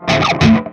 Música